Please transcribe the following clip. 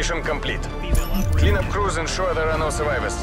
Mission complete. Cleanup crews, ensure there are no survivors.